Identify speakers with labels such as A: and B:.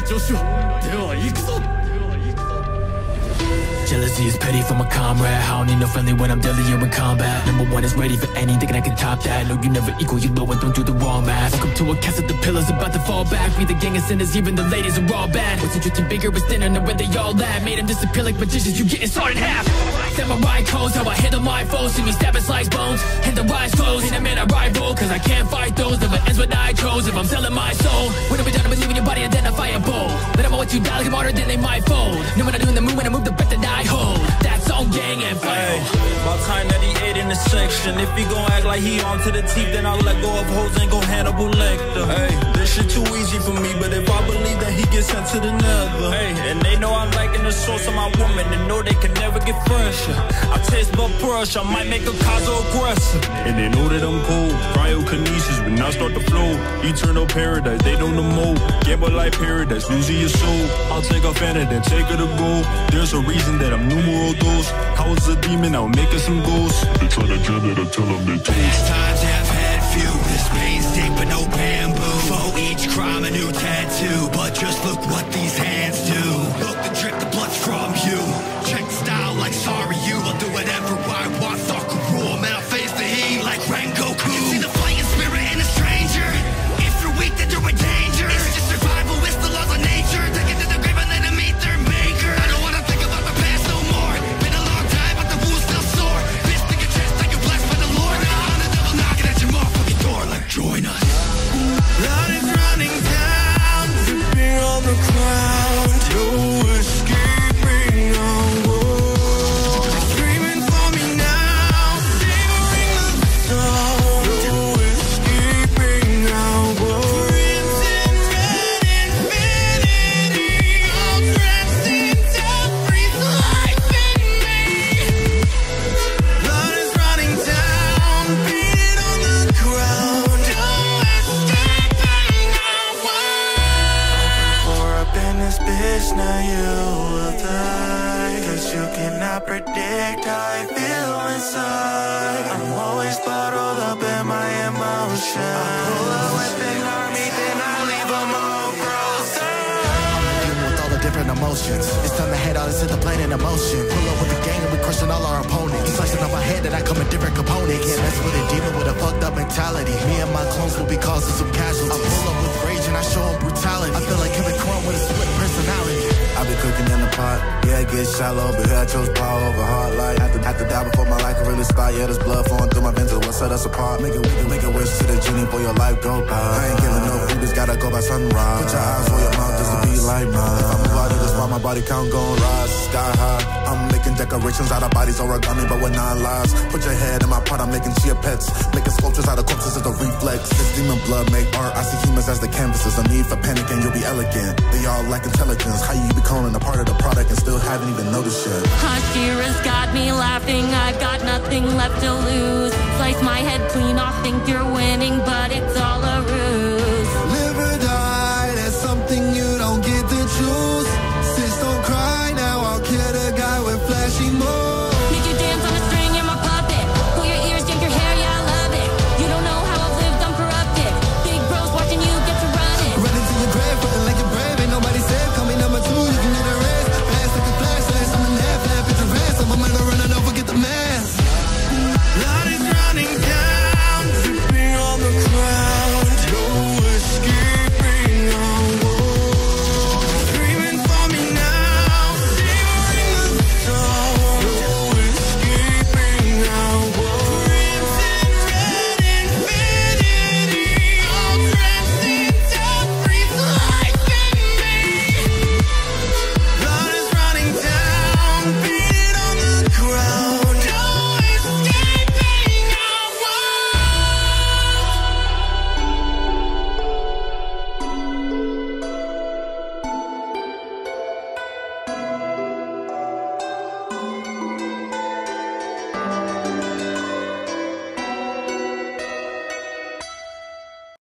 A: く助手では行くぞ。
B: Jealousy is petty from a comrade. I don't need no friendly when I'm deadly in combat. Number one is ready for anything thinking I can top that. No, you never equal, you low and don't do the wrong math. Welcome to a castle, the pillars about to fall back. We the gang of sinners, even the ladies are all bad. What's interesting bigger is thinner than where they all at. Made them disappear like magicians, you getting sawed in half. Samurai codes, how I handle my foes. See me stab and slice bones, and the eyes closed. Ain't a man I rival, cause I can't fight those. Never ends what I chose if I'm selling my soul. When I'm done, I'm leaving your body identifiable. Let them know what you die, like I'm harder than they might fold. Know what I do gang and
C: about time that he ate in the section. If he gon' act like he on to the teeth, then I'll let go of hoes and go Hannibal Lecter. Hey, this shit too easy for me, but if I believe that he gets sent to the nether. Hey, and they know I'm liking the source of my woman, and know they can never get fresher. Taste but brush, I might make a cause aggressor.
D: And they know that I'm cold. Cryokinesis when I start to flow. Eternal paradise, they don't know more. Gamble like paradise, losing your soul. I'll take a fan and then take her to go. There's a reason that I'm numero dos. I was a demon, I'm making some goals. They try to jam it, I tell them they toast.
E: Past times have had few. This stick, but no bamboo. For each crime, a new tattoo. But just look what these hands do. Look, the drip, the blood's from now
F: you will die. Cause you cannot predict how I feel inside. I'm always bottled up in my emotions. I pull up with an army, then I leave them all frozen.
G: with all the different emotions. It's time to head out and set the plane in motion. Pull up with the gang and we crushing all our opponents. Slicing up my head and I come in different components. Can't mess with a demon with a fucked up mentality. Me and my clones will be causing some casualties.
H: It gets shallow, but here I chose power over hard life. Have to, have to die before my life can really start. Yeah, there's blood flowing through my veins, so what set us apart? Make it, can make a wish to the genie for your life go by. I ain't killing no food, just gotta go by sunrise. Put your eyes on your mouth just to be like mine. If I move out of this spot, my body count gon' rise sky high. Decorations out of bodies origami, but with nine lives. Put your head in my pot, I'm making chia pets. Making sculptures out of corpses is the reflex. This demon blood make art. I see humans as the canvases. No need for panic and you'll be elegant. They all lack intelligence. How you becoming a part of the product and still haven't even noticed yet?
I: Hashira's got me laughing, I've got nothing left to lose. Slice my head clean off, think you're winning, but it's all